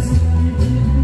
promised